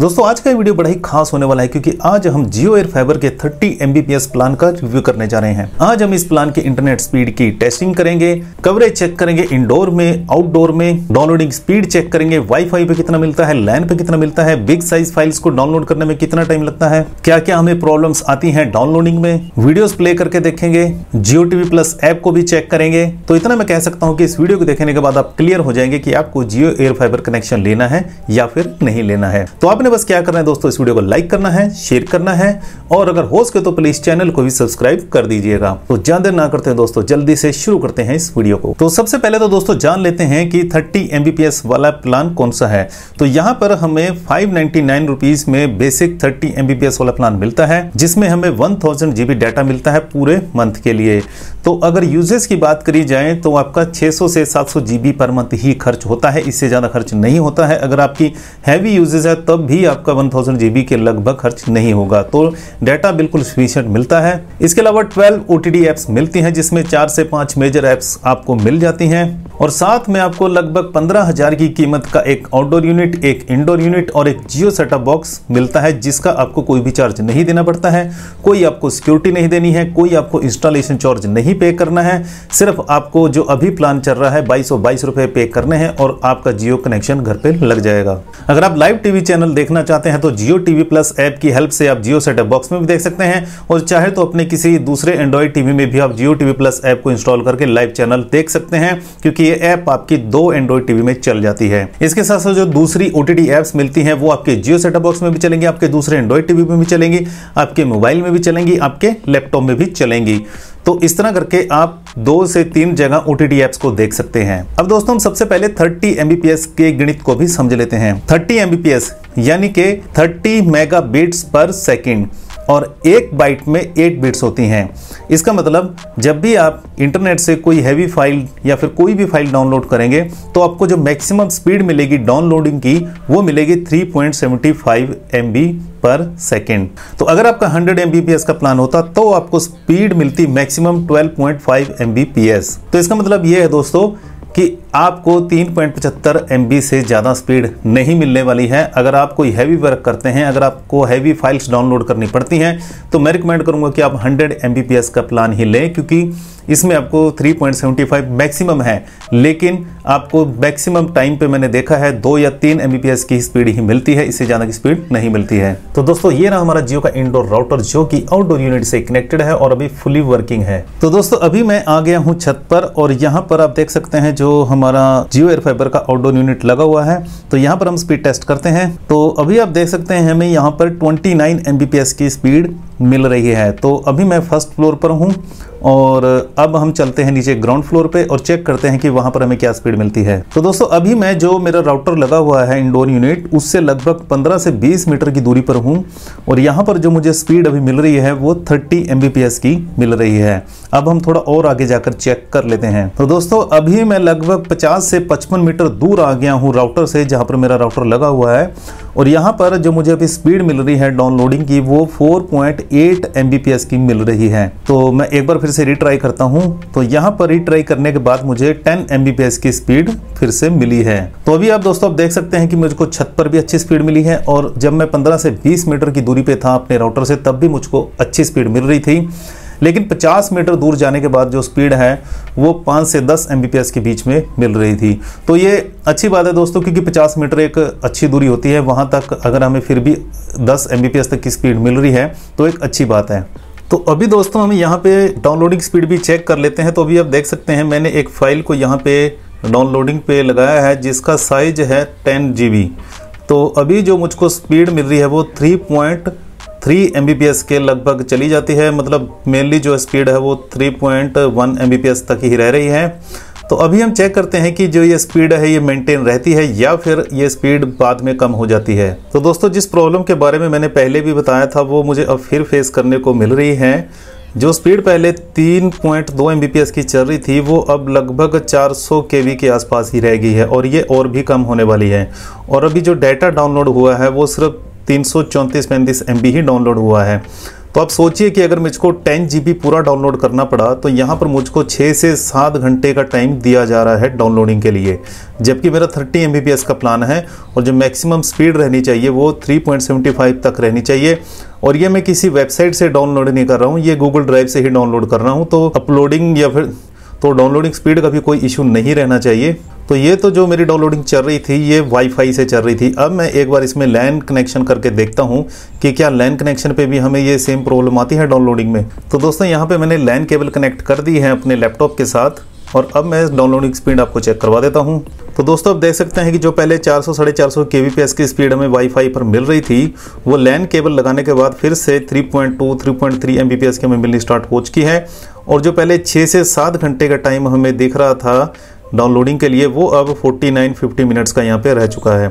दोस्तों, आज का ये वीडियो बड़ा ही खास होने वाला है क्योंकि आज हम जियो एयर फाइबर के 30 एमबीपीएस प्लान का रिव्यू करने जा रहे हैं। आज हम इस प्लान के इंटरनेट स्पीड की टेस्टिंग करेंगे कवरेज चेक करेंगे इंडोर में आउटडोर में डाउनलोडिंग स्पीड चेक करेंगे वाईफाई पे कितना मिलता है लैन पे कितना मिलता है बिग साइज़ फाइल्स को डाउनलोड करने में कितना टाइम लगता है क्या क्या हमें प्रॉब्लम आती है डाउनलोडिंग में वीडियोस प्ले करके देखेंगे, जियो टीवी प्लस ऐप को भी चेक करेंगे। तो इतना मैं कह सकता हूँ कि इस वीडियो को देखने के बाद आप क्लियर हो जाएँगे कि आपको जियो एयर फाइबर कनेक्शन लेना है या फिर नहीं लेना है। तो आपने बस क्या करना है दोस्तों, इस वीडियो को लाइक करना है शेयर करना है, और अगर हो सके तो प्लीज़ चैनल को भी सब्सक्राइब कर दीजिएगा। तो ज़्यादा देर ना करते हैं दोस्तों, जल्दी से शुरू करते हैं इस वीडियो को। तो सबसे पहले तो दोस्तों जान लेते हैं कि 30 एमबीपीएस वाला प्लान कौन सा है। तो यहाँ पर हमें फाइव नाइन्टी में बेसिक 30 एमबीपीएस वाला प्लान मिलता है, जिसमें हमें वन थाउज़ेंड जीबी डाटा मिलता है पूरे मंथ के लिए। तो अगर यूजेस की बात करी जाए तो आपका 600 से 700 जीबी पर मंथ ही खर्च होता है, इससे ज़्यादा खर्च नहीं होता है। अगर आपकी हैवी यूजेस है, तब भी आपका 1000 जीबी के लगभग खर्च नहीं होगा। तो डाटा बिल्कुल सफिशियंट मिलता है। इसके अलावा 12 ओ एप्स मिलती हैं, जिसमें चार से पाँच मेजर एप्स आपको मिल जाती हैं। और साथ में आपको लगभग पंद्रह हज़ार की कीमत का एक आउटडोर यूनिट एक इंडोर यूनिट और एक जियो सेटअप बॉक्स मिलता है, जिसका आपको कोई भी चार्ज नहीं देना पड़ता है। कोई आपको सिक्योरिटी नहीं देनी है, कोई आपको इंस्टॉलेशन चार्ज नहीं पे करना है। सिर्फ़ आपको जो अभी प्लान चल रहा है, बाईस बाईस रुपए पे करने हैं और आपका जियो कनेक्शन घर पे लग जाएगा। अगर आप लाइव टीवी चैनल देखना चाहते हैं तो जियो टीवी प्लस ऐप की हेल्प से आप जियो सेटअप बॉक्स में भी देख सकते हैं। और चाहे तो अपने किसी दूसरे एंड्रॉइड टीवी में भी आप जियो टीवी प्लस ऐप को इंस्टॉल करके लाइव चैनल देख सकते हैं, क्योंकि ये ऐप आपकी दो एंड्रॉइड टीवी में चल जाती है। इसके साथ साथ जो दूसरी ओटीटी एप्स मिलती हैं, वो आपके जियो सेटअप बॉक्स में भी चलेंगी, आपके दूसरे एंड्रॉइड टीवी में भी चलेंगी, आपके मोबाइल में भी चलेंगी, आपके लैपटॉप में भी चलेंगी। तो इस तरह करके आप दो से तीन जगह ओ टी एप्स को देख सकते हैं। अब दोस्तों, हम सबसे पहले 30 एमबीपीएस के गणित को भी समझ लेते हैं। 30 एमबीपीएस यानी कि 30 मेगा पर सेकंड। और एक बाइट में एट बिट्स होती हैं। इसका मतलब जब भी आप इंटरनेट से कोई हैवी फ़ाइल या फिर कोई भी फ़ाइल डाउनलोड करेंगे तो आपको जो मैक्सिमम स्पीड मिलेगी डाउनलोडिंग की, वो मिलेगी 3.75 पॉइंट पर सेकेंड तो अगर आपका 100 एमबीपीएस का प्लान होता तो आपको स्पीड मिलती मैक्सिमम 12.5 एमबीपीएस तो इसका मतलब ये है दोस्तों कि आपको तीन पॉइंट 3.75 एमबी से ज़्यादा स्पीड नहीं मिलने वाली है। अगर आप कोई हैवी वर्क करते हैं, अगर आपको हैवी फाइल्स डाउनलोड करनी पड़ती हैं तो मैं रिकमेंड करूँगा कि आप 100 एमबीपीएस का प्लान ही लें, क्योंकि इसमें आपको 3.75 मैक्सिमम है। लेकिन आपको मैक्सिमम टाइम पे मैंने देखा है, दो या तीन एम की स्पीड ही मिलती है, इससे ज़्यादा की स्पीड नहीं मिलती है। तो दोस्तों, ये रहा हमारा जियो का इंडोर राउटर जो कि आउटडोर यूनिट से कनेक्टेड है और अभी फुली वर्किंग है। तो दोस्तों, अभी मैं आ गया हूँ छत पर, और यहाँ पर आप देख सकते हैं जो हमारा जियो एयर फाइबर का आउटडोर यूनिट लगा हुआ है तो यहाँ पर हम स्पीड टेस्ट करते हैं। तो अभी आप देख सकते हैं हमें यहाँ पर ट्वेंटी नाइन की स्पीड मिल रही है। तो अभी मैं फ़र्स्ट फ्लोर पर हूँ और अब हम चलते हैं नीचे ग्राउंड फ्लोर पे और चेक करते हैं कि वहाँ पर हमें क्या स्पीड मिलती है। तो दोस्तों, अभी मैं जो मेरा राउटर लगा हुआ है इंडोर यूनिट, उससे लगभग 15 से 20 मीटर की दूरी पर हूँ और यहाँ पर जो मुझे स्पीड अभी मिल रही है, वो 30 एम की मिल रही है। अब हम थोड़ा और आगे जाकर चेक कर लेते हैं। तो दोस्तों, अभी मैं लगभग पचास से पचपन मीटर दूर आ गया हूँ राउटर से, जहाँ पर मेरा राउटर लगा हुआ है। और यहाँ पर जो मुझे अभी स्पीड मिल रही है डाउनलोडिंग की, वो 4.8 एमबीपीएस की मिल रही है। तो मैं एक बार फिर से रिट्राई करता हूँ। तो यहाँ पर रिट्राई करने के बाद मुझे 10 एमबीपीएस की स्पीड फिर से मिली है। तो अभी आप दोस्तों, आप देख सकते हैं कि मुझको छत पर भी अच्छी स्पीड मिली है और जब मैं पंद्रह से बीस मीटर की दूरी पे था अपने राउटर से, तब भी मुझको अच्छी स्पीड मिल रही थी। लेकिन 50 मीटर दूर जाने के बाद जो स्पीड है, वो 5 से 10 एम के बीच में मिल रही थी। तो ये अच्छी बात है दोस्तों, क्योंकि 50 मीटर एक अच्छी दूरी होती है। वहाँ तक अगर हमें फिर भी 10 एम तक की स्पीड मिल रही है तो एक अच्छी बात है। तो अभी दोस्तों हम यहाँ पे डाउनलोडिंग स्पीड भी चेक कर लेते हैं। तो अभी आप देख सकते हैं, मैंने एक फ़ाइल को यहाँ पे डाउनलोडिंग पे लगाया है, जिसका साइज़ है टेन जी तो अभी जो मुझको स्पीड मिल रही है, वो थ्री पॉइंट थ्री एम के लगभग चली जाती है। मतलब मेनली जो स्पीड है वो 3.1 पॉइंट वन एम तक ही रह रही है। तो अभी हम चेक करते हैं कि जो ये स्पीड है, ये मेंटेन रहती है या फिर ये स्पीड बाद में कम हो जाती है। तो दोस्तों, जिस प्रॉब्लम के बारे में मैंने पहले भी बताया था, वो मुझे अब फिर फेस करने को मिल रही है। जो स्पीड पहले 3.2 पॉइंट की चल रही थी, वो अब लगभग 400 केवी के आसपास ही रह गई है और ये और भी कम होने वाली है। और अभी जो डाटा डाउनलोड हुआ है, वो सिर्फ़ तीन सौ चौंतीस पैंतीस एम ही डाउनलोड हुआ है। तो आप सोचिए कि अगर मुझको टेन जी पूरा डाउनलोड करना पड़ा तो यहाँ पर मुझको छः से सात घंटे का टाइम दिया जा रहा है डाउनलोडिंग के लिए। जबकि मेरा 30 एम का प्लान है, और जो मैक्सिमम स्पीड रहनी चाहिए, वो 3.75 तक रहनी चाहिए। और ये मैं किसी वेबसाइट से डाउनलोड नहीं कर रहा हूँ, ये गूगल ड्राइव से ही डाउनलोड कर रहा हूँ तो अपलोडिंग या फिर तो डाउनलोडिंग स्पीड का भी कोई इशू नहीं रहना चाहिए। तो ये तो जो मेरी डाउनलोडिंग चल रही थी, ये वाईफाई से चल रही थी। अब मैं एक बार इसमें लैन कनेक्शन करके देखता हूँ कि क्या लैन कनेक्शन पे भी हमें ये सेम प्रॉब्लम आती है डाउनलोडिंग में। तो दोस्तों, यहाँ पे मैंने लैन केबल कनेक्ट कर दी है अपने लैपटॉप के साथ। और अब मैं डाउनलोडिंग स्पीड आपको चेक करवा देता हूँ। तो दोस्तों, आप देख सकते हैं कि जो पहले 400 सौ, साढ़े चार सौ की स्पीड हमें वाईफाई पर मिल रही थी, वो लैन केबल लगाने के बाद फिर से 3.2 3.3 एमबीपीएस की हमें मिलनी स्टार्ट हो चुकी है। और जो पहले 6 से 7 घंटे का टाइम हमें दिख रहा था डाउनलोडिंग के लिए वो अब 49 50 मिनट्स का यहाँ पे रह चुका है।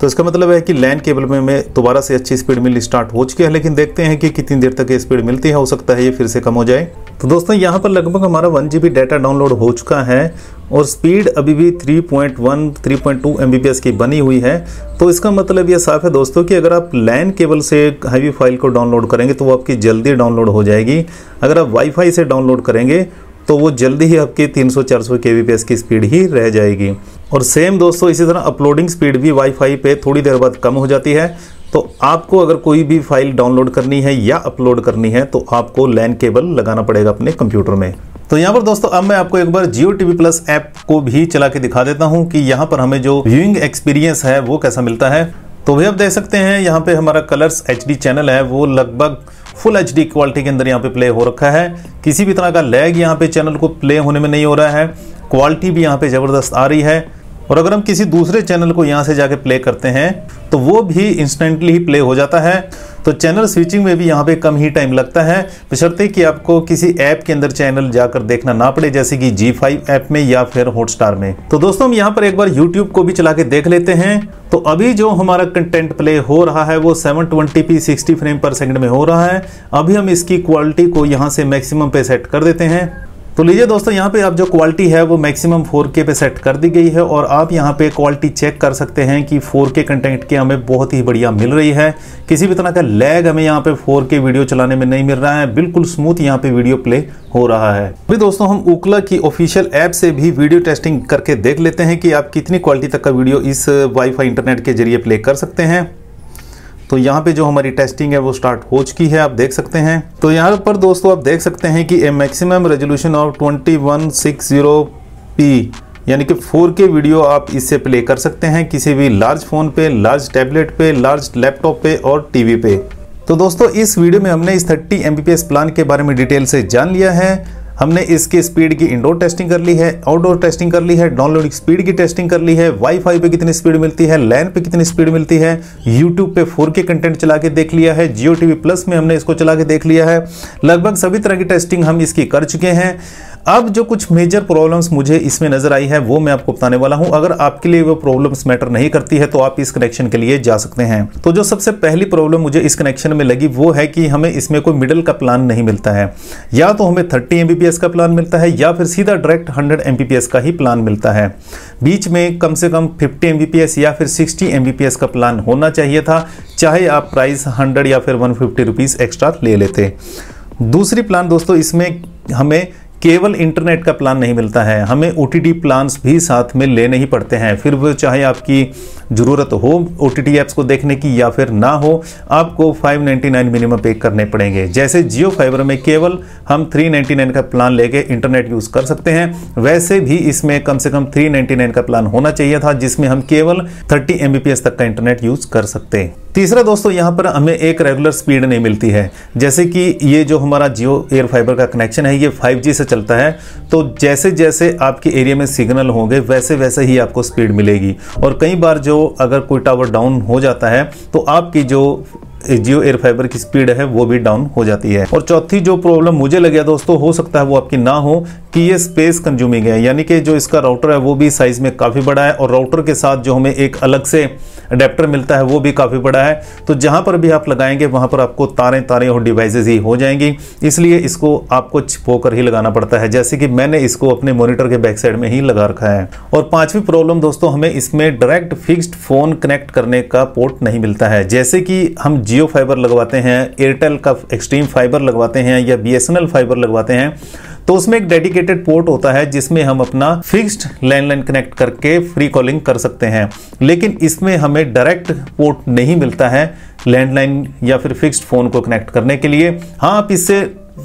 तो इसका मतलब है कि लैंड केबल में, मैं दोबारा से अच्छी स्पीड मिलनी स्टार्ट हो चुकी है, लेकिन देखते हैं कि कितनी देर तक ये स्पीड मिलती है, हो सकता है ये फिर से कम हो जाए। तो दोस्तों, यहाँ पर लगभग हमारा वन जी डाटा डाउनलोड हो चुका है और स्पीड अभी भी 3.1 3.2 एमबीपीएस की बनी हुई है। तो इसका मतलब ये साफ़ है दोस्तों कि अगर आप लैन केबल से हाईवी फ़ाइल को डाउनलोड करेंगे तो वो आपकी जल्दी डाउनलोड हो जाएगी। अगर आप वाईफाई से डाउनलोड करेंगे तो वो जल्दी ही आपकी 300-400 के की स्पीड ही रह जाएगी। और सेम दोस्तों, इसी तरह अपलोडिंग स्पीड भी वाईफाई पे थोड़ी देर बाद कम हो जाती है। तो आपको अगर कोई भी फ़ाइल डाउनलोड करनी है या अपलोड करनी है तो आपको लैन केबल लगाना पड़ेगा अपने कंप्यूटर में। तो यहाँ पर दोस्तों, अब मैं आपको एक बार जियो टीवी प्लस ऐप को भी चला के दिखा देता हूँ कि यहाँ पर हमें जो व्यूइंग एक्सपीरियंस है, वो कैसा मिलता है। तो भी आप देख सकते हैं, यहाँ पे हमारा कलर्स एचडी चैनल है, वो लगभग फुल एचडी क्वालिटी के अंदर यहाँ पे प्ले हो रखा है। किसी भी तरह का लैग यहाँ पे चैनल को प्ले होने में नहीं हो रहा है। क्वालिटी भी यहाँ पे ज़बरदस्त आ रही है। और अगर हम किसी दूसरे चैनल को यहाँ से जाके प्ले करते हैं तो वो भी इंस्टेंटली ही प्ले हो जाता है। तो चैनल स्विचिंग में भी यहाँ पे कम ही टाइम लगता है। बशर्ते कि आपको किसी ऐप के अंदर चैनल जाकर देखना ना पड़े, जैसे कि G5 ऐप में या फिर हॉटस्टार में। तो दोस्तों, हम यहाँ पर एक बार यूट्यूब को भी चला के देख लेते हैं। तो अभी जो हमारा कंटेंट प्ले हो रहा है, वो 720p 60 फ्रेम पर सेकंड में हो रहा है। अभी हम इसकी क्वालिटी को यहाँ से मैक्सिमम पे सेट कर देते हैं। तो लीजिए दोस्तों, यहाँ पे आप जो क्वालिटी है वो मैक्सिमम 4K पे सेट कर दी गई है और आप यहाँ पे क्वालिटी चेक कर सकते हैं कि 4K कंटेंट की हमें बहुत ही बढ़िया मिल रही है। किसी भी तरह का लैग हमें यहाँ पे 4K वीडियो चलाने में नहीं मिल रहा है। बिल्कुल स्मूथ यहाँ पे वीडियो प्ले हो रहा है। अभी दोस्तों, हम उकला की ऑफिशियल ऐप से भी वीडियो टेस्टिंग करके देख लेते हैं कि आप कितनी क्वालिटी तक का वीडियो इस वाईफाई इंटरनेट के ज़रिए प्ले कर सकते हैं। तो यहाँ पे जो हमारी टेस्टिंग है वो स्टार्ट हो चुकी है, आप देख सकते हैं। तो यहाँ पर दोस्तों आप देख सकते हैं कि a maximum resolution of 2160 P यानी कि 4K वीडियो आप इससे प्ले कर सकते हैं किसी भी लार्ज फ़ोन पे लार्ज टैबलेट पे लार्ज लैपटॉप पे और टीवी पे। तो दोस्तों, इस वीडियो में हमने इस 30 एम प्लान के बारे में डिटेल से जान लिया है। हमने इसके स्पीड की इंडोर टेस्टिंग कर ली है आउटडोर टेस्टिंग कर ली है डाउनलोडिंग स्पीड की टेस्टिंग कर ली है वाईफाई पे कितनी स्पीड मिलती है लैन पे कितनी स्पीड मिलती है यूट्यूब पे 4K कंटेंट चला के देख लिया है जियो टीवी प्लस में हमने इसको चला के देख लिया है। लगभग सभी तरह की टेस्टिंग हम इसकी कर चुके हैं। अब जो कुछ मेजर प्रॉब्लम्स मुझे इसमें नज़र आई है, वो मैं आपको बताने वाला हूँ। अगर आपके लिए वो प्रॉब्लम्स मैटर नहीं करती है तो आप इस कनेक्शन के लिए जा सकते हैं। तो जो सबसे पहली प्रॉब्लम मुझे इस कनेक्शन में लगी, वो है कि हमें इसमें कोई मिडल का प्लान नहीं मिलता है। या तो हमें थर्टी एमबीपीएस का प्लान मिलता है, या फिर सीधा डायरेक्ट हंड्रेड एमबीपीएस का ही प्लान मिलता है। बीच में कम से कम फिफ्टी एमबीपीएस या फिर सिक्सटी एमबीपीएस का प्लान होना चाहिए था, चाहे आप प्राइस हंड्रेड या फिर वन फिफ्टी एक्स्ट्रा ले लेते। दूसरी प्लान दोस्तों, इसमें हमें केवल इंटरनेट का प्लान नहीं मिलता है। हमें ओ टी प्लान्स भी साथ में लेने ही पड़ते हैं। फिर वो चाहे आपकी ज़रूरत हो ओ टी ऐप्स को देखने की या फिर ना हो, आपको 599 मिनिमम पे करने पड़ेंगे। जैसे जियो फाइबर में केवल हम 399 का प्लान लेके इंटरनेट यूज़ कर सकते हैं, वैसे भी इसमें कम से कम 399 का प्लान होना चाहिए था, जिसमें हम केवल 30 एम तक का इंटरनेट यूज़ कर सकते हैं। तीसरा दोस्तों, यहाँ पर हमें एक रेगुलर स्पीड नहीं मिलती है। जैसे कि ये जो हमारा जियो एयर फाइबर का कनेक्शन है, ये 5G से चलता है तो जैसे जैसे आपके एरिया में सिग्नल होंगे वैसे वैसे ही आपको स्पीड मिलेगी। और कई बार जो अगर कोई टावर डाउन हो जाता है तो आपकी जो जियो एयर फाइबर की स्पीड है, वो भी डाउन हो जाती है। और चौथी जो प्रॉब्लम मुझे लगे दोस्तों, हो सकता है वो आपकी ना हो कि ये स्पेस कंज्यूमिंग है, यानी कि जो इसका राउटर है वो भी साइज़ में काफ़ी बड़ा है और राउटर के साथ जो हमें एक अलग से अडेप्टर मिलता है वो भी काफ़ी बड़ा है। तो जहाँ पर भी आप लगाएँगे, वहाँ पर आपको तारें तारें और डिवाइसेज ही हो जाएँगी। इसलिए इसको आपको छिपो कर ही लगाना पड़ता है, जैसे कि मैंने इसको अपने मोनिटर के बैक साइड में ही लगा रखा है। और पांचवी प्रॉब्लम दोस्तों, हमें इसमें डायरेक्ट फिक्स्ड फ़ोन कनेक्ट करने का पोर्ट नहीं मिलता है। जैसे कि हम जियो फाइबर लगवाते हैं एयरटेल का एक्सट्रीम फाइबर लगवाते हैं या BSNL फाइबर लगवाते हैं तो उसमें एक डेडिकेटेड पोर्ट होता है जिसमें हम अपना फिक्स्ड लैंडलाइन कनेक्ट करके फ्री कॉलिंग कर सकते हैं। लेकिन इसमें हमें डायरेक्ट पोर्ट नहीं मिलता है लैंडलाइन या फिर फिक्स्ड फ़ोन को कनेक्ट करने के लिए। हाँ आप इससे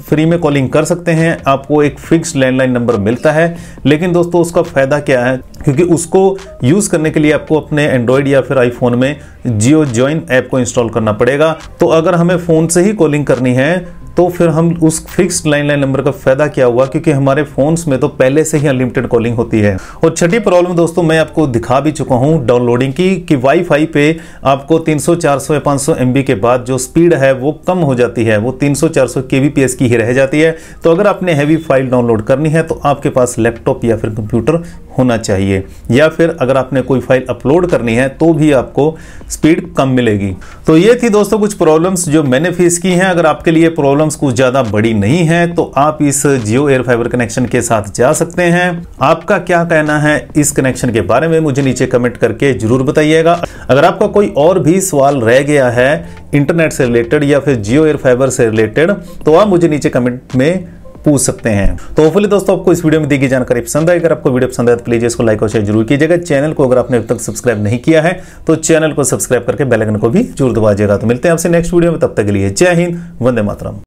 फ्री में कॉलिंग कर सकते हैं, आपको एक फिक्स्ड लैंडलाइन नंबर मिलता है। लेकिन दोस्तों, उसका फ़ायदा क्या है? क्योंकि उसको यूज़ करने के लिए आपको अपने एंड्रॉयड या फिर आईफोन में जियो ज्वाइन ऐप को इंस्टॉल करना पड़ेगा। तो अगर हमें फ़ोन से ही कॉलिंग करनी है तो फिर हम उस फिक्स्ड लाइन लाइन नंबर का फ़ायदा क्या हुआ? क्योंकि हमारे फोन्स में तो पहले से ही अनलिमिटेड कॉलिंग होती है। और छठी प्रॉब्लम दोस्तों, मैं आपको दिखा भी चुका हूँ डाउनलोडिंग की कि वाईफाई पे आपको 300 400 या 500 एमबी के बाद जो स्पीड है वो कम हो जाती है। वो 300 400 केबीपीएस की ही रह जाती है। तो अगर आपने हैवी फ़ाइल डाउनलोड करनी है तो आपके पास लैपटॉप या फिर कंप्यूटर होना चाहिए। या फिर अगर आपने कोई फ़ाइल अपलोड करनी है तो भी आपको स्पीड कम मिलेगी। तो ये थी दोस्तों कुछ प्रॉब्लम्स जो मैंने फेस की हैं। अगर आपके लिए प्रॉब्लम्स कुछ ज़्यादा बड़ी नहीं है तो आप इस जियो एयर फाइबर कनेक्शन के साथ जा सकते हैं। आपका क्या कहना है इस कनेक्शन के बारे में, मुझे नीचे कमेंट करके ज़रूर बताइएगा। अगर आपका कोई और भी सवाल रह गया है, इंटरनेट से रिलेटेड या फिर जियो एयर फाइबर से रिलेटेड तो आप मुझे नीचे कमेंट में पूछ सकते हैं। तो होपफुली दोस्तों आपको इस वीडियो में दी गई जानकारी पसंद आई। अगर आपको वीडियो पसंद आए तो प्लीज़ इसको लाइक और शेयर ज़रूर कीजिएगा। चैनल को अगर आपने अब तक सब्सक्राइब नहीं किया है तो चैनल को सब्सक्राइब करके बेलाइकन को भी ज़रूर दबाजिएगा तो मिलते हैं आपसे नेक्स्ट वीडियो में। तब तक के लिए जय हिंद, वंदे मातरम।